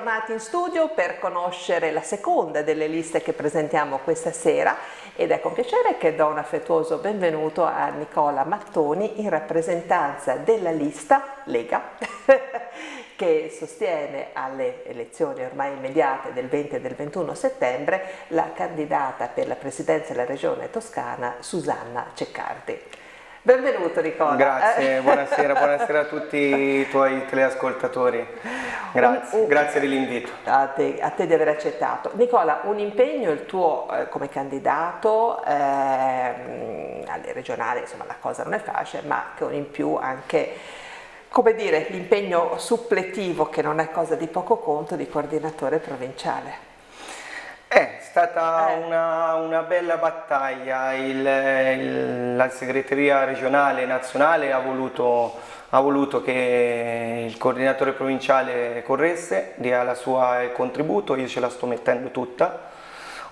Bentornati in studio per conoscere la seconda delle liste che presentiamo questa sera ed è con piacere che do un affettuoso benvenuto a Nicola Mattoni in rappresentanza della lista Lega che sostiene alle elezioni ormai immediate del 20 e del 21 settembre la candidata per la presidenza della regione toscana Susanna Ceccardi. Benvenuto Nicola. Grazie, buonasera, buonasera a tutti i tuoi teleascoltatori. Grazie, un, un, grazie dell'invito. A te, a te, di aver accettato. Nicola, un impegno il tuo eh, come candidato eh, alle regionali, insomma la cosa non è facile, ma che un in più anche come dire, l'impegno suppletivo, che non è cosa di poco conto, di coordinatore provinciale. È stata eh. una, una, bella battaglia, il, il, la segreteria regionale e nazionale ha voluto, ha voluto, che il coordinatore provinciale corresse, dia la sua contributo, io ce la sto mettendo tutta.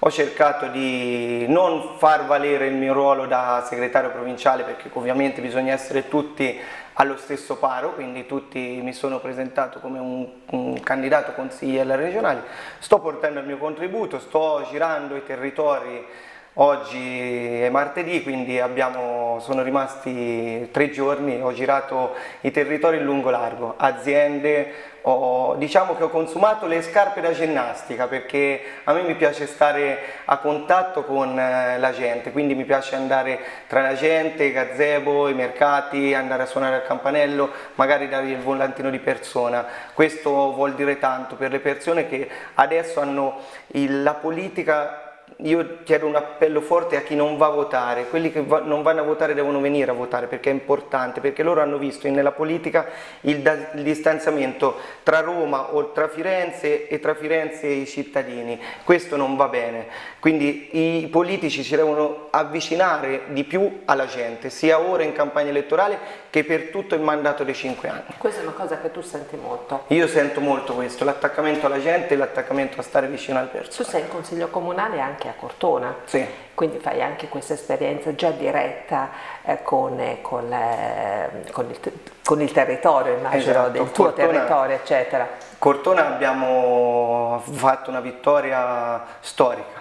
Ho cercato di non far valere il mio ruolo da segretario provinciale perché ovviamente bisogna essere tutti allo stesso paro, quindi tutti mi sono presentato come un, un candidato consigliere regionale, sto portando il mio contributo, sto girando i territori Oggi è martedì, quindi abbiamo, sono rimasti tre giorni, ho girato i territori lungo largo, aziende, ho, diciamo che ho consumato le scarpe da ginnastica perché a me mi piace stare a contatto con eh, la gente, quindi mi piace andare tra la gente, i gazebo, i mercati, andare a suonare al campanello, magari dare il volantino di persona. Questo vuol dire tanto per le persone che adesso hanno il, la politica io chiedo un appello forte a chi non va a votare, quelli che va, non vanno a votare devono venire a votare perché è importante, perché loro hanno visto nella politica il, il distanziamento tra Roma o tra Firenze e tra Firenze e i cittadini, questo non va bene, quindi i politici ci devono avvicinare di più alla gente, sia ora in campagna elettorale che per tutto il mandato dei cinque anni. Questa è una cosa che tu senti molto? Io sento molto questo, l'attaccamento alla gente e l'attaccamento a stare vicino alle persone. Tu sei in consiglio comunale anche anche a Cortona. Sì. Quindi fai anche questa esperienza già diretta eh, con, eh, con, eh, con, il, con, il, territorio, immagino, esatto. del tuo Cortona, territorio, eccetera. Cortona abbiamo fatto una vittoria storica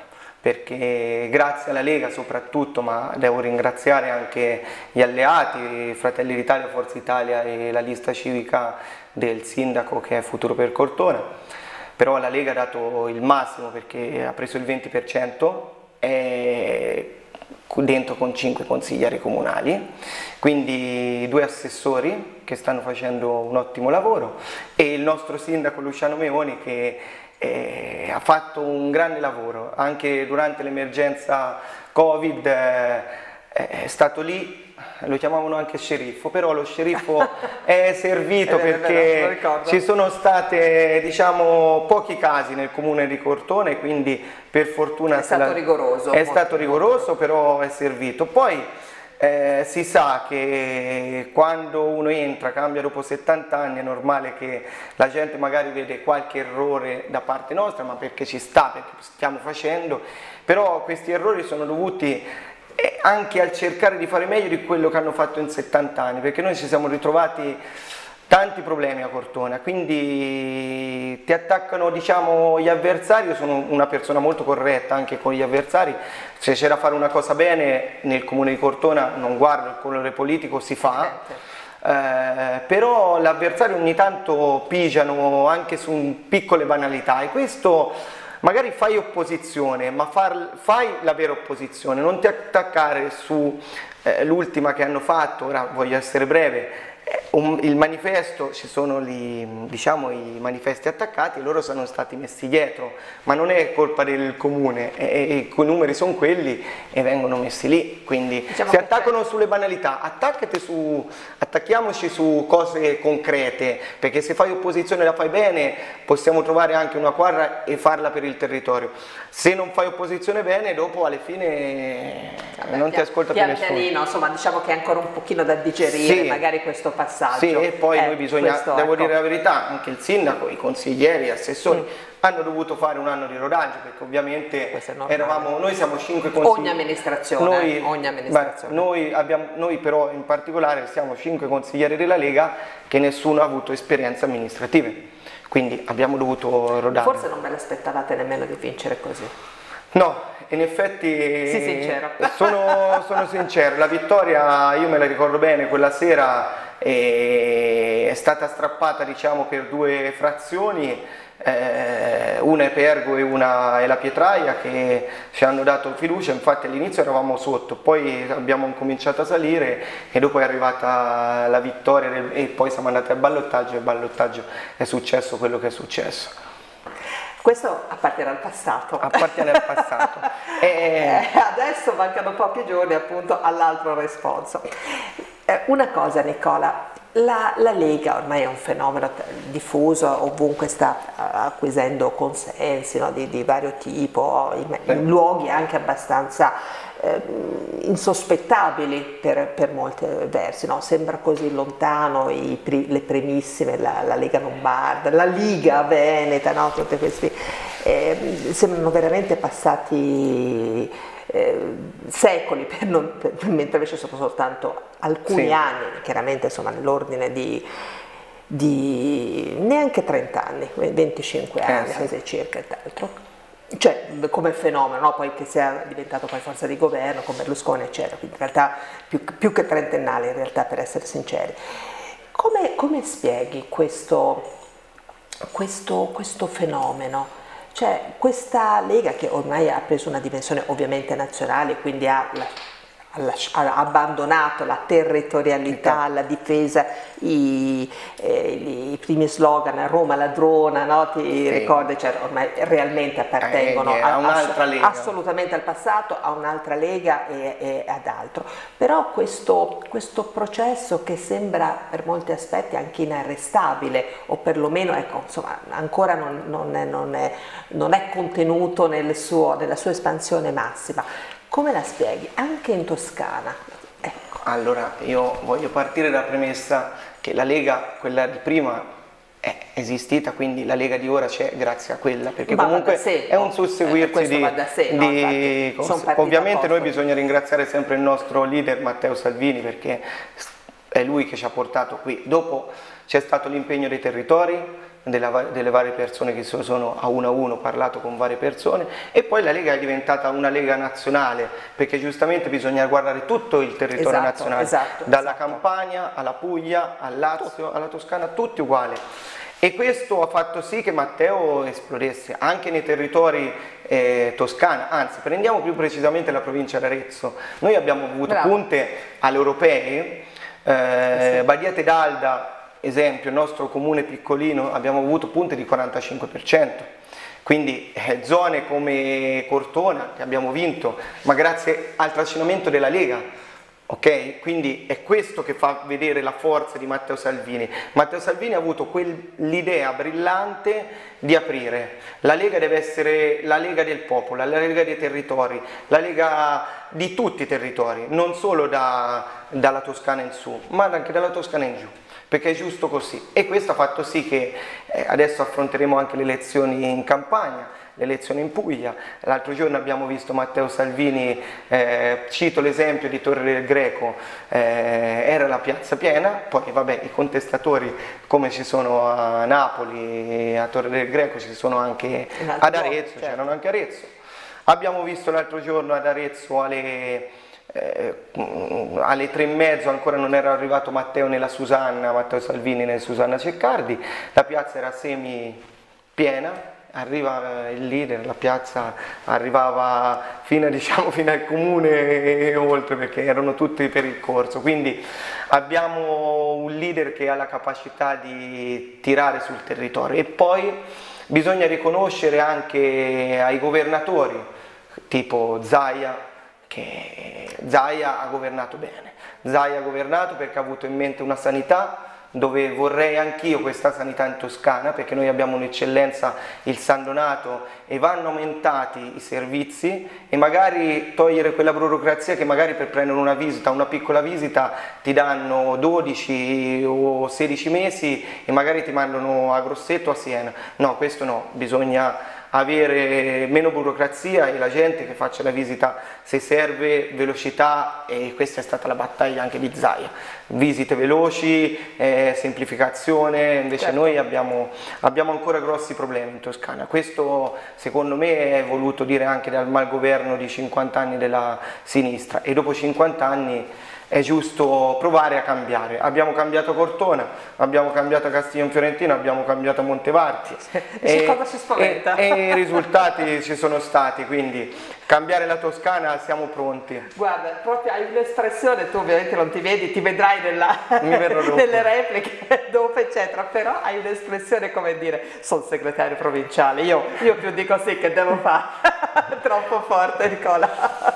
perché grazie alla Lega soprattutto, ma devo ringraziare anche gli alleati, Fratelli d'Italia, Forza Italia e la lista civica del sindaco che è Futuro per Cortona, però la Lega ha dato il massimo perché ha preso il 20% e dentro con 5 consiglieri comunali, quindi due assessori che stanno facendo un ottimo lavoro e il nostro sindaco Luciano Meoni che eh, ha fatto un grande lavoro, anche durante l'emergenza Covid eh, è stato lì lo chiamavano anche sceriffo, però lo sceriffo è servito perché ci sono stati diciamo, pochi casi nel comune di Cortone, quindi per fortuna è stato la... rigoroso. È stato rigoroso, però è servito. Poi eh, si sa che quando uno entra, cambia dopo 70 anni, è normale che la gente magari vede qualche errore da parte nostra, ma perché ci sta, perché stiamo facendo, però questi errori sono dovuti e anche al cercare di fare meglio di quello che hanno fatto in 70 anni, perché noi ci siamo ritrovati tanti problemi a Cortona, quindi ti attaccano diciamo, gli avversari, io sono una persona molto corretta anche con gli avversari, se c'è da fare una cosa bene nel comune di Cortona non guardo il colore politico, si fa, eh, però l'avversario ogni tanto pigiano anche su piccole banalità e questo magari fai opposizione, ma far, fai la vera opposizione, non ti attaccare sull'ultima eh, che hanno fatto, ora voglio essere breve, un, il manifesto, ci sono lì, diciamo, i manifesti attaccati, loro sono stati messi dietro, ma non è colpa del comune, e, e, i numeri sono quelli e vengono messi lì, quindi diciamo si attaccano sulle banalità, su, attacchiamoci su cose concrete, perché se fai opposizione e la fai bene possiamo trovare anche una quadra e farla per il territorio, se non fai opposizione bene dopo alla fine Vabbè, non ti ascolta più nessuno. Pianino, insomma diciamo che è ancora un pochino da digerire sì. magari questo passaggio. Sì, e poi eh, noi bisogna, devo ecco. dire la verità, anche il sindaco, i consiglieri, gli assessori, mm. hanno dovuto fare un anno di rodaggio perché ovviamente eravamo, noi siamo cinque consiglieri. Ogni amministrazione, noi, ogni amministrazione. Beh, noi, abbiamo, noi però in particolare siamo cinque consiglieri della Lega che nessuno ha avuto esperienze amministrative quindi abbiamo dovuto rodare. Forse non ve l'aspettavate nemmeno di vincere così. No, in effetti sono, sono, sincero, la vittoria io me la ricordo bene, quella sera è, è stata strappata diciamo, per due frazioni. Eh, una è Pergo e una è la Pietraia che ci hanno dato fiducia, infatti all'inizio eravamo sotto, poi abbiamo cominciato a salire e dopo è arrivata la vittoria e poi siamo andati al ballottaggio e al ballottaggio è successo quello che è successo. Questo appartiene al passato. Appartiene al passato. e... Eh, adesso mancano pochi giorni appunto all'altro responso. Eh, una cosa Nicola, la, la, Lega ormai è un fenomeno diffuso, ovunque sta acquisendo consensi no, di, di, vario tipo, in, in luoghi anche abbastanza eh, insospettabili per, per molti versi, no? sembra così lontano i, le primissime, la, la, Lega Lombarda, la Liga Veneta, no? tutti questi eh, sembrano veramente passati eh, secoli, per non, per, mentre invece sono soltanto alcuni sì. anni, chiaramente insomma nell'ordine di, di, neanche 30 anni, 25 eh, anni, sì. circa e altro. Cioè, come fenomeno, no? poi che sia diventato poi forza di governo con Berlusconi, eccetera, quindi in realtà più, più che trentennale, in realtà, per essere sinceri. Come, come spieghi questo, questo, questo fenomeno? Cioè questa Lega che ormai ha preso una dimensione ovviamente nazionale, quindi ha la ha abbandonato la territorialità, la difesa, i, eh, i, primi slogan Roma ladrona, no? ti sì. ricordi, cioè, ormai realmente appartengono eh, a, un'altra lega. assolutamente al passato, a un'altra lega e, e, ad altro. Però questo, questo, processo che sembra per molti aspetti anche inarrestabile o perlomeno ecco, insomma, ancora non, non, è, non, è, non è contenuto nel suo, nella sua espansione massima, come la spieghi? Anche in Toscana. Ecco. Allora, io voglio partire dalla premessa che la Lega, quella di prima, è esistita, quindi la Lega di ora c'è grazie a quella, perché Ma comunque sé, è un susseguirsi eh, di, sé, no? di. Ovviamente noi bisogna ringraziare sempre il nostro leader Matteo Salvini perché è lui che ci ha portato qui. Dopo c'è stato l'impegno dei territori, della, delle varie persone che sono a uno a uno, parlato con varie persone e poi la Lega è diventata una Lega nazionale perché giustamente bisogna guardare tutto il territorio esatto, nazionale, esatto, dalla esatto. Campania alla Puglia, al Lazio, alla Toscana, tutti uguali. E questo ha fatto sì che Matteo esplodesse anche nei territori eh, toscana, anzi prendiamo più precisamente la provincia d'Arezzo. Noi abbiamo avuto Bravo. punte alle europee, eh, sì. Badiate d'Alda esempio, il nostro comune piccolino abbiamo avuto punte di 45%, quindi eh, zone come Cortona che abbiamo vinto, ma grazie al trascinamento della Lega. Ok? Quindi è questo che fa vedere la forza di Matteo Salvini. Matteo Salvini ha avuto l'idea brillante di aprire. La Lega deve essere la Lega del popolo, la Lega dei territori, la Lega di tutti i territori, non solo da, dalla Toscana in su, ma anche dalla Toscana in giù perché è giusto così e questo ha fatto sì che eh, adesso affronteremo anche le elezioni in campagna le elezioni in Puglia. L'altro giorno abbiamo visto Matteo Salvini, eh, cito l'esempio di Torre del Greco, eh, era la piazza piena, poi vabbè i contestatori come ci sono a Napoli, a Torre del Greco, ci sono anche ad Arezzo, certo. c'erano anche Arezzo. Abbiamo visto l'altro giorno ad Arezzo alle alle tre e mezzo ancora non era arrivato Matteo nella Susanna, Matteo Salvini nella Susanna Ceccardi, la piazza era semi piena, arriva il leader, la piazza arrivava fino, diciamo, fino al comune e oltre perché erano tutti per il corso, quindi abbiamo un leader che ha la capacità di tirare sul territorio. E poi bisogna riconoscere anche ai governatori tipo Zaia che Zaia ha governato bene. Zaia ha governato perché ha avuto in mente una sanità dove vorrei anch'io questa sanità in Toscana perché noi abbiamo un'eccellenza, il San Donato e vanno aumentati i servizi e magari togliere quella burocrazia che magari per prendere una visita, una piccola visita ti danno 12 o 16 mesi e magari ti mandano a Grosseto o a Siena. No, questo no, bisogna avere meno burocrazia e la gente che faccia la visita se serve, velocità e questa è stata la battaglia anche di Zaia, visite veloci, eh, semplificazione, invece certo. noi abbiamo, abbiamo, ancora grossi problemi in Toscana, questo secondo me è voluto dire anche dal malgoverno di 50 anni della sinistra e dopo 50 anni è giusto provare a cambiare. Abbiamo cambiato Cortona, abbiamo cambiato Castiglion Fiorentino, abbiamo cambiato Montevarti e, cosa si spaventa? E, e i risultati ci sono stati, quindi cambiare la Toscana siamo pronti. Guarda, proprio hai un'espressione, tu ovviamente non ti vedi, ti vedrai nella, nelle repliche dopo eccetera, però hai un'espressione come dire, sono segretario provinciale, io, io più dico sì che devo fare, troppo forte Nicola.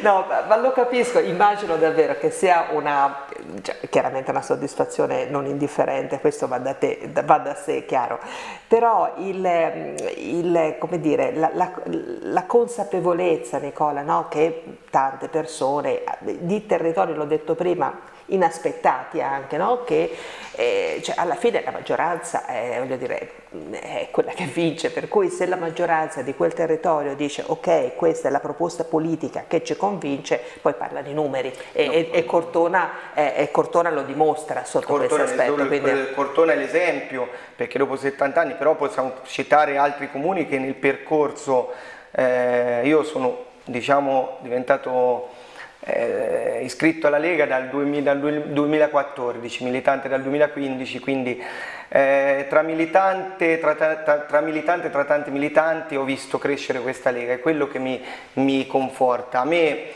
No, ma lo capisco, immagino davvero che sia una, cioè, chiaramente una soddisfazione non indifferente, questo va da, te, va da sé, chiaro, però il, il, dire, la, la, la, consapevolezza, Nicola, no, che tante persone di territorio, l'ho detto prima, inaspettati anche, no? che eh, cioè alla fine la maggioranza è, dire, è, quella che vince, per cui se la maggioranza di quel territorio dice ok questa è la proposta politica che ci convince, poi parla di numeri e, no, e, e, Cortona, eh, Cortona, lo dimostra sotto Cortona, questo aspetto. Quindi... Cortona è l'esempio, perché dopo 70 anni però possiamo citare altri comuni che nel percorso, eh, io sono diciamo diventato eh, iscritto alla Lega dal, 2000, dal, 2014, militante dal 2015, quindi eh, tra, militante, tra, tra, tra militante tra tanti militanti ho visto crescere questa Lega, è quello che mi, mi conforta. A me,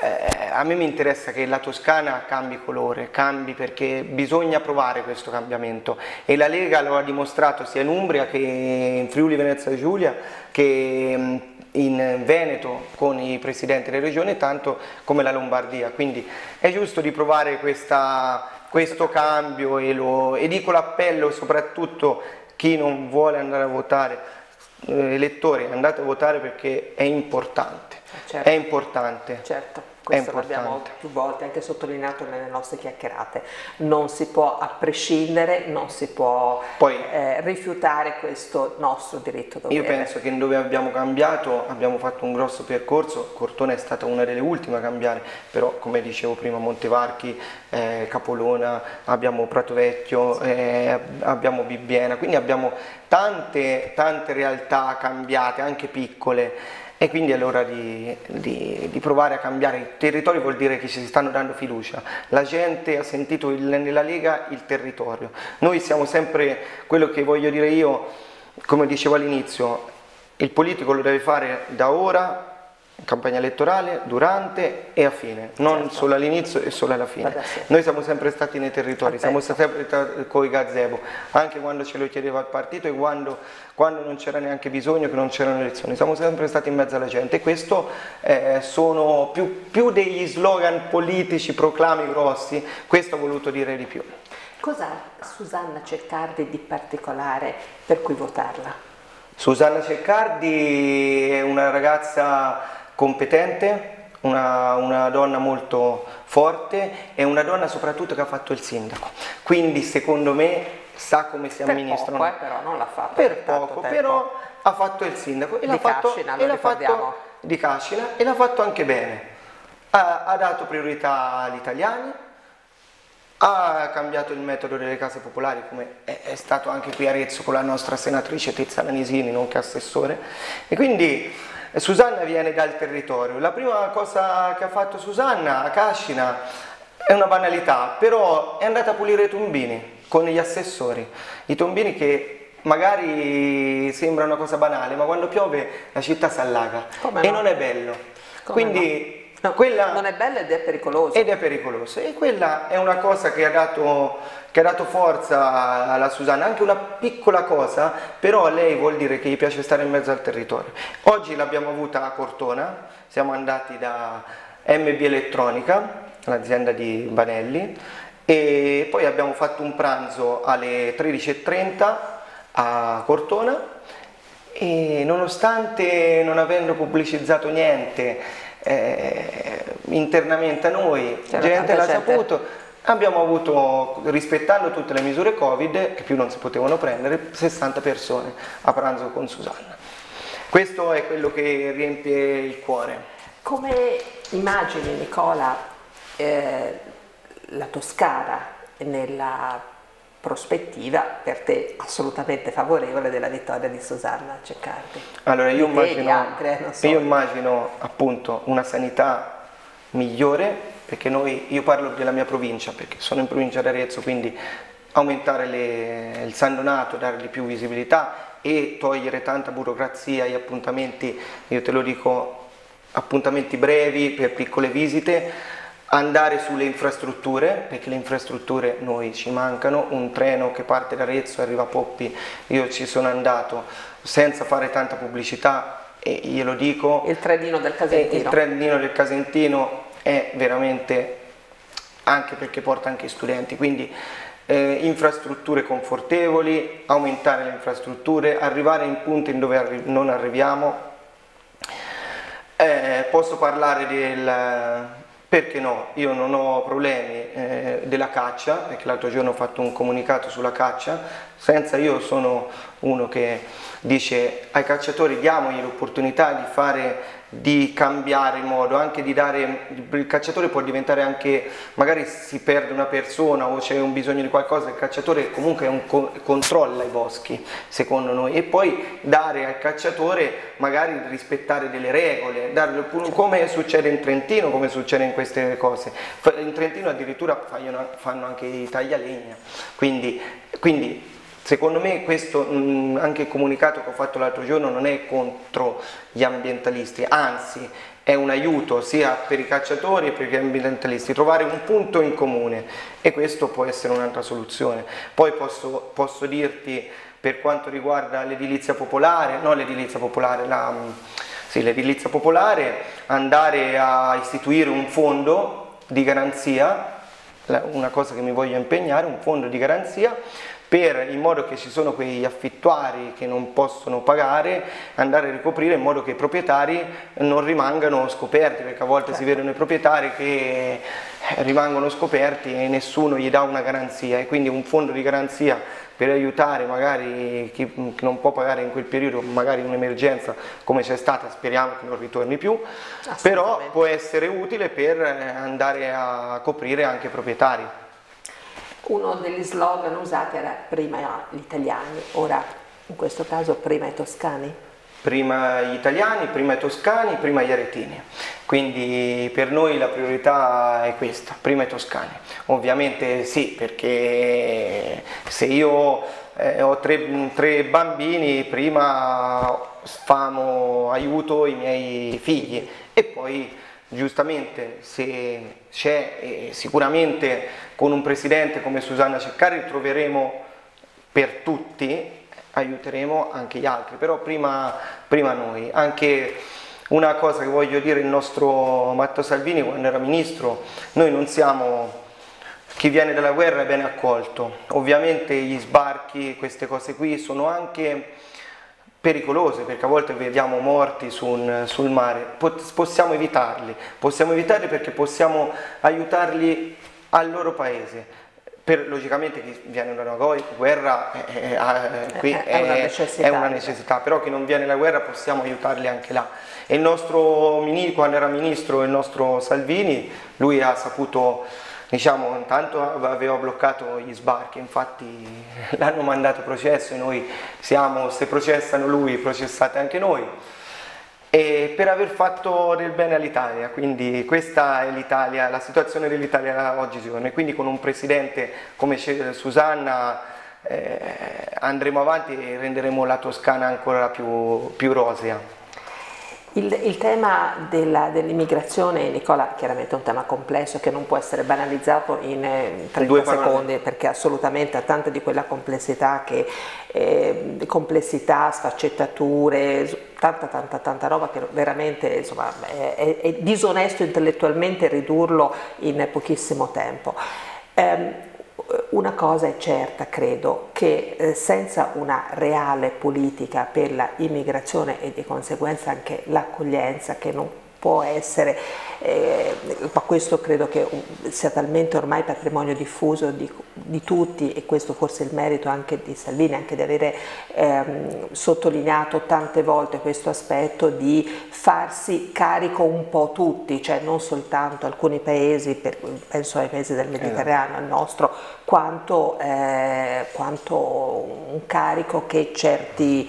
eh, a me mi interessa che la Toscana cambi colore, cambi perché bisogna provare questo cambiamento e la Lega lo ha dimostrato sia in Umbria che in Friuli Venezia Giulia che in Veneto con i presidenti delle regioni, tanto come la Lombardia. Quindi è giusto di provare questa, questo cambio e, lo, e dico l'appello soprattutto chi non vuole andare a votare, eh, elettori andate a votare perché è importante, certo. è importante. Certo questo l'abbiamo più volte anche sottolineato nelle nostre chiacchierate, non si può a prescindere, non si può Poi, eh, rifiutare questo nostro diritto dovere. Io penso che dove abbiamo cambiato abbiamo fatto un grosso percorso, Cortona è stata una delle ultime a cambiare, però come dicevo prima Montevarchi, eh, Capolona, abbiamo Prato Vecchio, eh, abbiamo Bibbiena, quindi abbiamo tante, tante realtà cambiate, anche piccole e quindi è l'ora di, di, di, provare a cambiare. Il territorio vuol dire che ci si stanno dando fiducia. La gente ha sentito il, nella Lega il territorio. Noi siamo sempre quello che voglio dire io come dicevo all'inizio il politico lo deve fare da ora campagna elettorale, durante e a fine, non certo. solo all'inizio e solo alla fine. Noi siamo sempre stati nei territori, siamo sempre stati con i gazebo, anche quando ce lo chiedeva il partito e quando, quando non c'era neanche bisogno, che non c'erano elezioni, siamo sempre stati in mezzo alla gente e questo eh, sono più, più degli slogan politici, proclami grossi, questo ho voluto dire di più. Cos'ha Susanna Ceccardi di particolare per cui votarla? Susanna Ceccardi è una ragazza competente, una, una, donna molto forte e una donna soprattutto che ha fatto il sindaco. Quindi secondo me sa come si amministrano. Per poco, eh, però non l'ha fatto. Per, poco, però ha fatto il sindaco e l'ha fatto, Cascina, e fatto di Cascina e l'ha fatto anche bene. Ha, ha dato priorità agli italiani, ha cambiato il metodo delle case popolari come è, è stato anche qui a Arezzo con la nostra senatrice Tiziana Nisini, nonché assessore, e quindi Susanna viene dal territorio. La prima cosa che ha fatto Susanna a Cascina è una banalità, però è andata a pulire i tombini con gli assessori, i tombini che magari sembra una cosa banale, ma quando piove la città si allaga Come e no? non è bello. Come Quindi No, quella, non è bello ed è pericoloso. Ed è pericoloso. E quella è una cosa che ha, dato, che ha dato forza alla Susanna, anche una piccola cosa, però a lei vuol dire che gli piace stare in mezzo al territorio. Oggi l'abbiamo avuta a Cortona, siamo andati da MB Elettronica, l'azienda di Banelli, e poi abbiamo fatto un pranzo alle 13.30 a Cortona e nonostante non avendo pubblicizzato niente eh, internamente a noi, C'era gente l'ha saputo, abbiamo avuto, rispettando tutte le misure Covid, che più non si potevano prendere, 60 persone a pranzo con Susanna. questo è quello che riempie il cuore. Come immagini Nicola eh, la Toscana nella prospettiva per te assolutamente favorevole della vittoria di Susanna Ceccardi? Allora io, immagino, altri, eh, so. io immagino appunto una sanità migliore perché noi, io parlo della mia provincia perché sono in provincia di Arezzo quindi aumentare le, il sandonato, dargli più visibilità e togliere tanta burocrazia e appuntamenti, io te lo dico, appuntamenti brevi per piccole visite, andare sulle infrastrutture, perché le infrastrutture noi ci mancano, un treno che parte da Arezzo e arriva a Poppi, io ci sono andato senza fare tanta pubblicità e glielo dico. Il trenino del Casentino. Il trenino del Casentino è veramente, anche perché porta anche studenti, quindi eh, infrastrutture confortevoli, aumentare le infrastrutture, arrivare in punti in dove arri non arriviamo. Eh, posso parlare del, perché no, io non ho problemi eh, della caccia, perché l'altro giorno ho fatto un comunicato sulla caccia, senza io sono uno che dice ai cacciatori diamogli l'opportunità di fare di cambiare modo, anche di dare, il cacciatore può diventare anche, magari si perde una persona o c'è un bisogno di qualcosa, il cacciatore comunque un, controlla i boschi, secondo noi, e poi dare al cacciatore magari rispettare delle regole, darle, come succede in Trentino, come succede in queste cose. In Trentino addirittura fanno anche i taglialegna, quindi, quindi Secondo me questo, mh, anche il comunicato che ho fatto l'altro giorno, non è contro gli ambientalisti, anzi è un aiuto sia per i cacciatori che per gli ambientalisti, trovare un punto in comune e questo può essere un'altra soluzione. Poi posso, posso dirti per quanto riguarda l'edilizia popolare, no l'edilizia popolare, la, sì, l'edilizia popolare, andare a istituire un fondo di garanzia, una cosa che mi voglio impegnare, un fondo di garanzia per, in modo che ci sono quegli affittuari che non possono pagare, andare a ricoprire in modo che i proprietari non rimangano scoperti, perché a volte certo. si vedono i proprietari che rimangono scoperti e nessuno gli dà una garanzia e quindi un fondo di garanzia per aiutare magari chi non può pagare in quel periodo magari un'emergenza come c'è stata, speriamo che non ritorni più, però può essere utile per andare a coprire anche i proprietari. Uno degli slogan usati era prima gli italiani, ora in questo caso prima i toscani? Prima gli italiani, prima i toscani, prima gli aretini. Quindi per noi la priorità è questa, prima i toscani. Ovviamente sì, perché se io eh, ho tre, tre, bambini, prima famo, aiuto i miei figli e poi giustamente se c'è eh, sicuramente con un presidente come Susanna Ceccari troveremo per tutti, aiuteremo anche gli altri, però prima, prima noi. Anche una cosa che voglio dire il nostro Matteo Salvini quando era ministro, noi non siamo chi viene dalla guerra è ben accolto, ovviamente gli sbarchi, queste cose qui sono anche pericolose perché a volte vediamo morti sul, sul mare, possiamo evitarli, possiamo evitarli perché possiamo aiutarli al loro paese. Per, logicamente chi viene da una guerra eh, eh, qui è, è, una è, una necessità, però chi non viene dalla guerra possiamo aiutarli anche là. E il nostro, quando era ministro, il nostro Salvini, lui ha saputo diciamo intanto aveva bloccato gli sbarchi infatti l'hanno mandato processo e noi siamo se processano lui processate anche noi. E per aver fatto del bene all'Italia quindi questa è l'Italia la situazione dell'Italia oggi e quindi con un presidente come Susanna eh, andremo avanti e renderemo la Toscana ancora più, più rosea il, il tema dell'immigrazione, Nicola, chiaramente è un tema complesso che non può essere banalizzato in eh, 30 secondi perché assolutamente ha tanta di quella complessità che eh, complessità, sfaccettature, tanta tanta tanta roba che veramente insomma, è, è disonesto intellettualmente ridurlo in pochissimo tempo. Um, una cosa è certa, credo, che eh, senza una reale politica per la immigrazione e di conseguenza anche l'accoglienza che non può essere, eh, ma questo credo che sia talmente ormai patrimonio diffuso di, di tutti e questo forse è il merito anche di Salvini, anche di avere ehm, sottolineato tante volte questo aspetto di farsi carico un po' tutti, cioè non soltanto alcuni paesi, per, penso ai paesi del Mediterraneo, al nostro, quanto, eh, quanto un carico che certi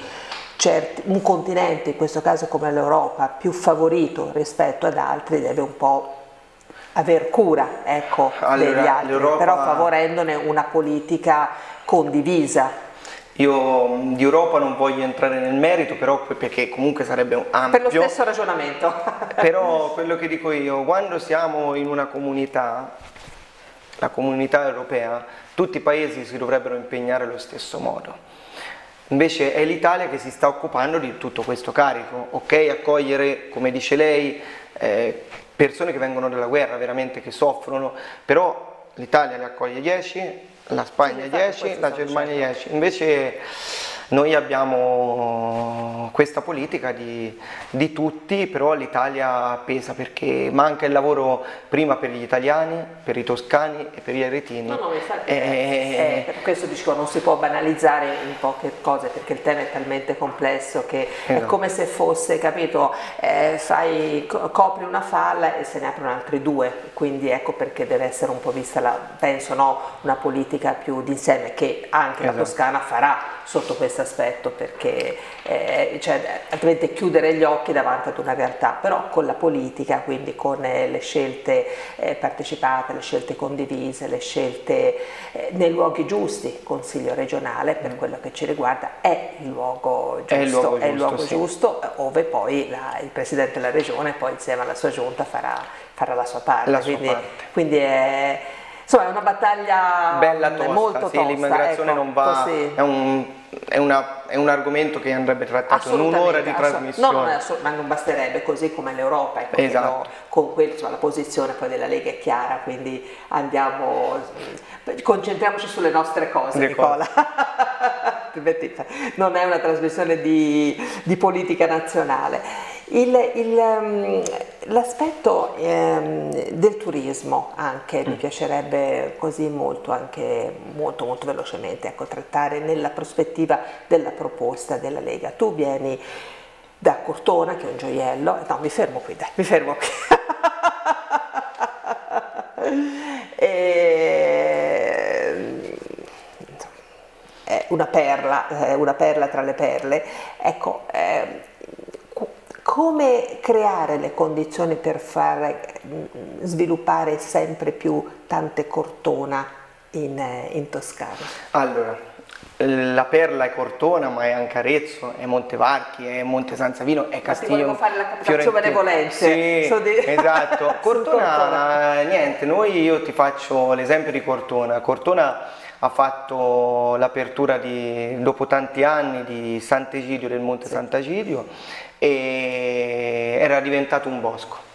certi, un continente, in questo caso come l'Europa, più favorito rispetto ad altri deve un po' aver cura ecco, allora, degli altri, però favorendone una politica condivisa. Io di Europa non voglio entrare nel merito, però perché comunque sarebbe ampio. Per lo stesso ragionamento. però quello che dico io, quando siamo in una comunità, la comunità europea, tutti i paesi si dovrebbero impegnare allo stesso modo. Invece è l'Italia che si sta occupando di tutto questo carico, ok? Accogliere, come dice lei, eh, persone che vengono dalla guerra, veramente che soffrono, però l'Italia ne accoglie 10, la Spagna 10, la Germania 10, invece noi abbiamo questa politica di, di tutti, però l'Italia pesa perché manca il lavoro prima per gli italiani, per i toscani e per gli aretini. No, no, infatti, eh, eh, per questo dicevo non si può banalizzare in poche cose perché il tema è talmente complesso che eh è come se fosse, capito, eh, fai, copri una falla e se ne aprono altri due, quindi ecco perché deve essere un po' vista, la, penso, no, una politica più d'insieme che anche esatto. la Toscana farà sotto questo aspetto perché eh, cioè, altrimenti chiudere gli occhi davanti ad una realtà, però con la politica, quindi con eh, le scelte eh, partecipate, le scelte condivise, le scelte eh, nei luoghi giusti, Consiglio regionale per mm. quello che ci riguarda è il luogo giusto, è il luogo, è il luogo giusto, sì. ove poi la, il Presidente della Regione poi insieme alla sua giunta farà, farà la sua parte. La quindi, sua parte. quindi è, insomma, è una battaglia Bella tosta, molto sì, tosta. l'immigrazione ecco, non va, è un, è, una, è, un argomento che andrebbe trattato in un'ora di trasmissione. No, no, ma non basterebbe, così come l'Europa, ecco, esatto. no, con quel, insomma, la posizione poi della Lega è chiara, quindi andiamo, concentriamoci sulle nostre cose, Le Nicola. non è una trasmissione di, di politica nazionale. Um, l'aspetto um, del turismo anche mm. mi piacerebbe così molto, anche molto molto velocemente, ecco, trattare nella prospettiva della proposta della Lega. Tu vieni da Cortona, che è un gioiello, no mi fermo qui, dai, mi fermo qui. e, è una perla, una perla tra le perle. Ecco, eh, come creare le condizioni per far mm, sviluppare sempre più tante Cortona in, in Toscana? Allora, la Perla è Cortona, ma è anche Arezzo, è Montevarchi, è Monte San Savino, è Castiglio. Ma fare la captazione benevolenze. Sì, so di... esatto. Cortona, Cortona, niente, noi io ti faccio l'esempio di Cortona. Cortona ha fatto l'apertura dopo tanti anni di Sant'Egidio del Monte sì. Sant'Egidio e era diventato un bosco.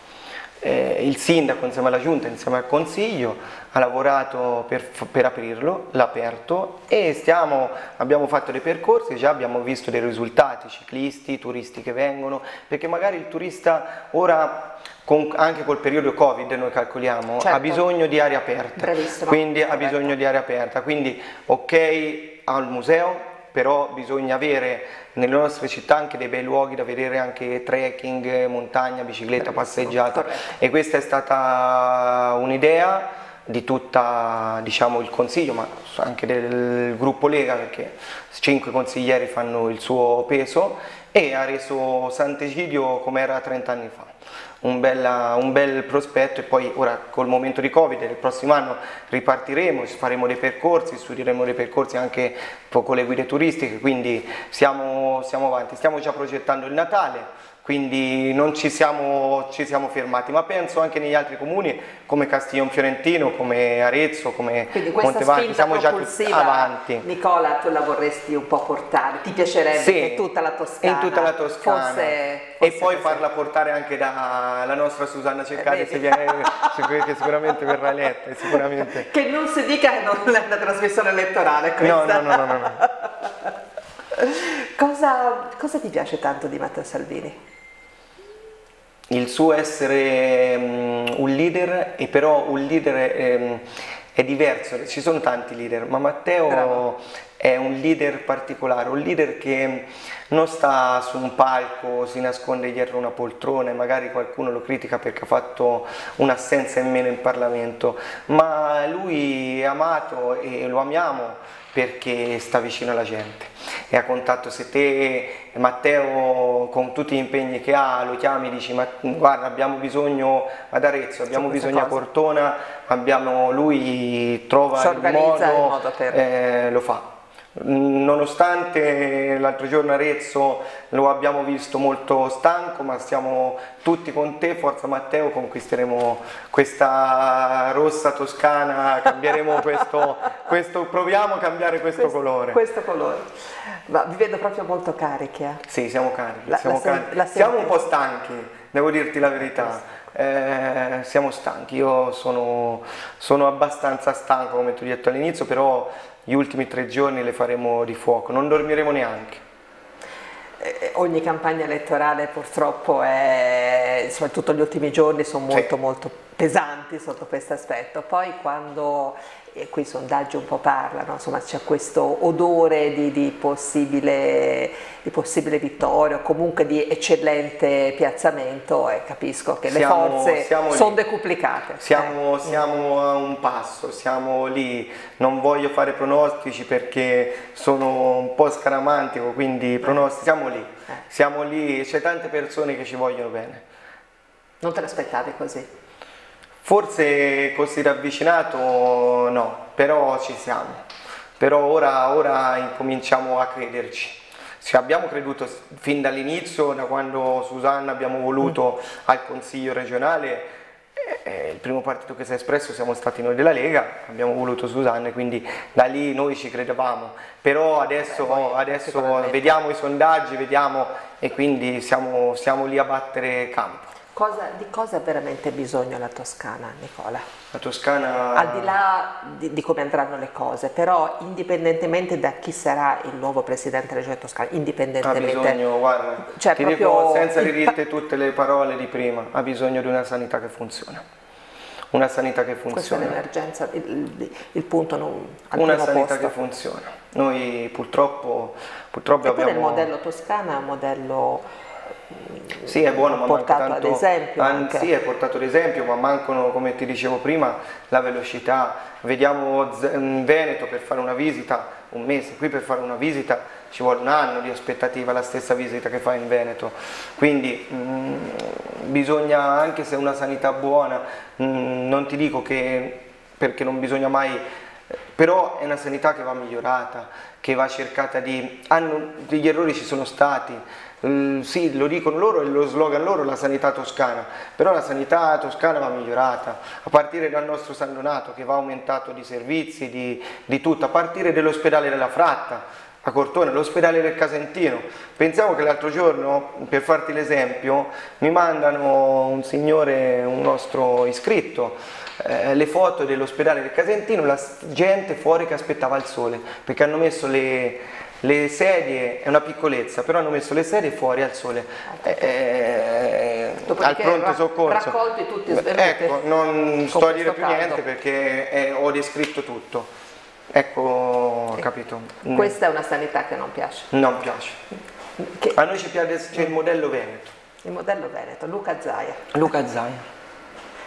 Eh, il sindaco insieme alla giunta, insieme al consiglio, ha lavorato per, per aprirlo, l'ha aperto e stiamo, abbiamo fatto dei percorsi, già abbiamo visto dei risultati, ciclisti, turisti che vengono, perché magari il turista ora con, anche col periodo Covid noi calcoliamo, certo. ha bisogno di aria aperta, Bravissimo. quindi ha bisogno di aria aperta, quindi ok al museo, però bisogna avere nelle nostre città anche dei bei luoghi da vedere anche trekking, montagna, bicicletta, passeggiata. e questa è stata un'idea di tutto diciamo, il consiglio ma anche del gruppo Lega perché cinque consiglieri fanno il suo peso e ha reso Sant'Egidio come era 30 anni fa. Un, bella, un, bel prospetto e poi ora col momento di Covid il prossimo anno ripartiremo, faremo dei percorsi, studieremo dei percorsi anche con le guide turistiche, quindi siamo, siamo avanti, stiamo già progettando il Natale, quindi non ci siamo, ci siamo, fermati, ma penso anche negli altri comuni come Castiglion Fiorentino, come Arezzo, come Montevarchi, siamo già tutti avanti. Nicola, tu la vorresti un po' portare, ti piacerebbe sì, che tutta la Toscana, in tutta la Toscana. Fosse, fosse e poi così. farla portare anche dalla nostra Susanna Ceccari, eh, viene, che sicuramente verrà eletta. Sicuramente. Che non si dica che non è una trasmissione elettorale questa. No, no, no, no. no. cosa, cosa ti piace tanto di Matteo Salvini? Il suo essere um, un leader e però un leader um, è diverso, ci sono tanti leader, ma Matteo Bravo. è un leader particolare, un leader che non sta su un palco, si nasconde dietro una poltrona e magari qualcuno lo critica perché ha fatto un'assenza in meno in Parlamento, ma lui è amato e lo amiamo perché sta vicino alla gente. È a contatto. Se te Matteo con tutti gli impegni che ha lo chiami e dici ma guarda abbiamo bisogno ad Arezzo abbiamo bisogno cosa. a Cortona abbiamo, lui trova il modo, il modo per... eh, lo fa Nonostante l'altro giorno Arezzo lo abbiamo visto molto stanco, ma siamo tutti con te, forza Matteo, conquisteremo questa rossa toscana, cambieremo questo, questo proviamo a cambiare questo, questo colore. Questo colore. Ma vi vedo proprio molto carichi. Eh? Sì, siamo carichi, la, siamo, la carichi. Siamo un po' stanchi, devo dirti la verità. Eh, siamo stanchi, io sono, sono abbastanza stanco come ti ho detto all'inizio, però gli ultimi tre giorni le faremo di fuoco, non dormiremo neanche. Eh, ogni campagna elettorale purtroppo è, soprattutto gli ultimi giorni sono molto sì. molto pesanti sotto questo aspetto. Poi quando e qui i sondaggi un po' parlano, insomma c'è questo odore di, di, possibile, di, possibile, vittoria o comunque di eccellente piazzamento e capisco che siamo, le forze sono decuplicate. Siamo, eh. siamo, a un passo, siamo lì, non voglio fare pronostici perché sono un po' scaramantico, quindi pronostici, siamo lì, eh. siamo lì, c'è tante persone che ci vogliono bene. Non te l'aspettavi così? Forse così ravvicinato no, però ci siamo. Però ora, ora incominciamo a crederci. Ci abbiamo creduto fin dall'inizio, da quando Susanna abbiamo voluto al Consiglio regionale, eh, il primo partito che si è espresso siamo stati noi della Lega, abbiamo voluto Susanna e quindi da lì noi ci credevamo, però adesso, adesso vediamo i sondaggi, vediamo e quindi siamo, siamo lì a battere campo. Cosa, di cosa ha veramente bisogno la Toscana, Nicola? La Toscana... Al di là di, di, come andranno le cose, però indipendentemente da chi sarà il nuovo Presidente della Regione Toscana, indipendentemente... Ha bisogno, guarda, cioè ti dico senza ridirti tutte le parole di prima, ha bisogno di una sanità che funziona. Una sanità che funziona. Questa è l'emergenza, il, il, punto non, Una sanità posto. che funziona. Noi purtroppo, purtroppo abbiamo... il modello Toscana è un modello sì, è buono, ma portato tanto, ad esempio. Anzi, sì, è portato ad esempio, ma mancano, come ti dicevo prima, la velocità. Vediamo in Veneto per fare una visita, un mese, qui per fare una visita ci vuole un anno di aspettativa, la stessa visita che fa in Veneto. Quindi mh, mm, bisogna, anche se una sanità buona, mh, mm, non ti dico che perché non bisogna mai però è una sanità che va migliorata, che va cercata di... Hanno, degli errori ci sono stati, Mm, sì, lo dicono loro, è lo slogan loro, la sanità toscana, però la sanità toscana va migliorata, a partire dal nostro San Donato che va aumentato di servizi, di, di tutto, a partire dall'ospedale della Fratta, a Cortona, l'ospedale del Casentino. Pensiamo che l'altro giorno, per farti l'esempio, mi mandano un signore, un nostro iscritto, eh, le foto dell'ospedale del Casentino, la gente fuori che aspettava il sole, perché hanno messo le, le sedie, è una piccolezza, però hanno messo le sedie fuori al sole, eh, eh, al pronto soccorso. Raccolti tutti svenuti. Ecco, non sto a dire più caldo. niente perché eh, ho descritto tutto. Ecco, capito. Mm. Questa è una sanità che non piace. Non piace. Che... A noi ci piace il modello Veneto. Il modello Veneto, Luca Zaia. Luca Zaia.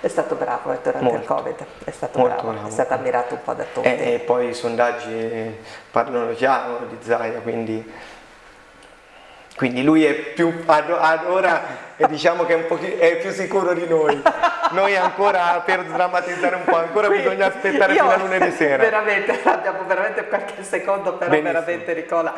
È stato bravo eh, durante Molto. il Covid, è stato bravo, bravo, è stato ammirato un po' da tutti. E, e poi i sondaggi parlano chiaro di Zaia, quindi, quindi lui è più ad, ad ora e diciamo che è, è, più sicuro di noi. Noi ancora, per drammatizzare un po', ancora Qui, bisogna aspettare fino a lunedì sera. Veramente, abbiamo veramente qualche secondo, però Benissimo. veramente Nicola.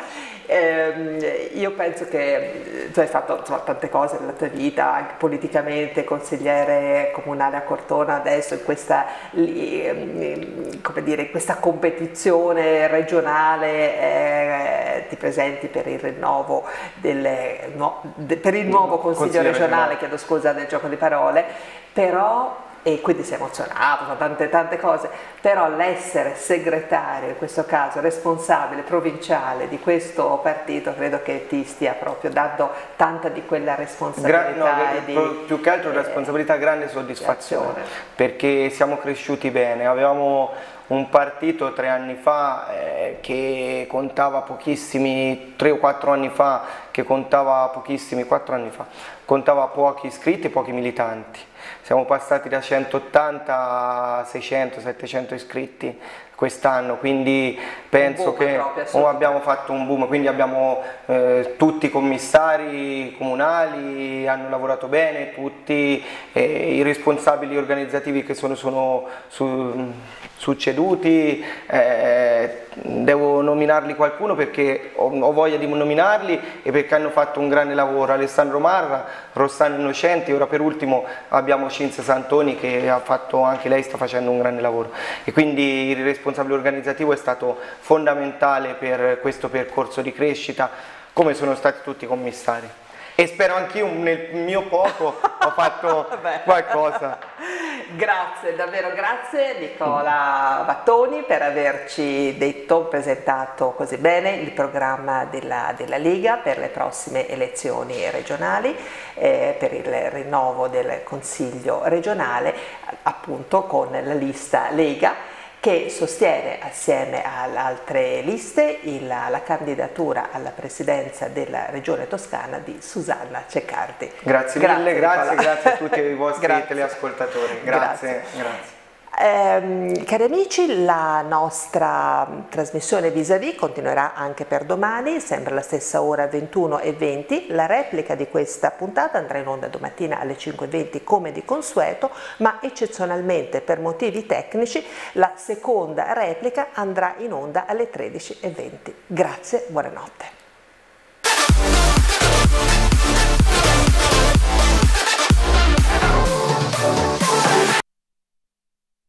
Eh, io penso che tu hai fatto insomma, tante cose nella tua vita, anche politicamente, consigliere comunale a Cortona, adesso in questa, ehm, come dire, questa competizione regionale eh, ti presenti per il rinnovo delle, no, de, per il nuovo consiglio regionale, chiedo scusa del gioco di parole, però e quindi si è emozionato, fa tante tante cose, però l'essere segretario, in questo caso responsabile provinciale di questo partito, credo che ti stia proprio dando tanta di quella responsabilità. Gra- no, di, più che altro eh, responsabilità, grande soddisfazione, perché siamo cresciuti bene, avevamo un partito tre anni fa eh, che contava pochissimi, tre o quattro anni fa, che contava pochissimi, quattro anni fa, contava pochi iscritti e pochi militanti. Siamo passati da 180 a 600, 700 iscritti quest'anno, quindi penso che abbiamo fatto un boom, quindi abbiamo eh, tutti i commissari comunali hanno lavorato bene, tutti eh, i responsabili organizzativi che sono, sono su, succeduti, eh, devo nominarli qualcuno perché ho, ho, voglia di nominarli e perché hanno fatto un grande lavoro, Alessandro Marra, Rossano Innocenti, ora per ultimo abbiamo Cinzia Santoni che ha fatto, anche lei sta facendo un grande lavoro. E quindi il responsabile organizzativo è stato fondamentale per questo percorso di crescita come sono stati tutti i commissari e spero anch'io nel mio poco ho fatto qualcosa. Grazie, davvero grazie Nicola Battoni per averci detto, presentato così bene il programma della, della Lega per le prossime elezioni regionali, eh, per il rinnovo del Consiglio regionale appunto con la lista Lega che sostiene assieme ad altre liste il, la candidatura alla presidenza della regione toscana di Susanna Ceccardi. Grazie, grazie mille, grazie, grazie, a tutti i vostri teleascoltatori. Grazie. grazie. Eh, cari amici, la nostra trasmissione vis-à-vis continuerà anche per domani, sempre alla stessa ora 21 e 20. La replica di questa puntata andrà in onda domattina alle 5.20 come di consueto, ma eccezionalmente per motivi tecnici la seconda replica andrà in onda alle 13.20. Grazie, buonanotte.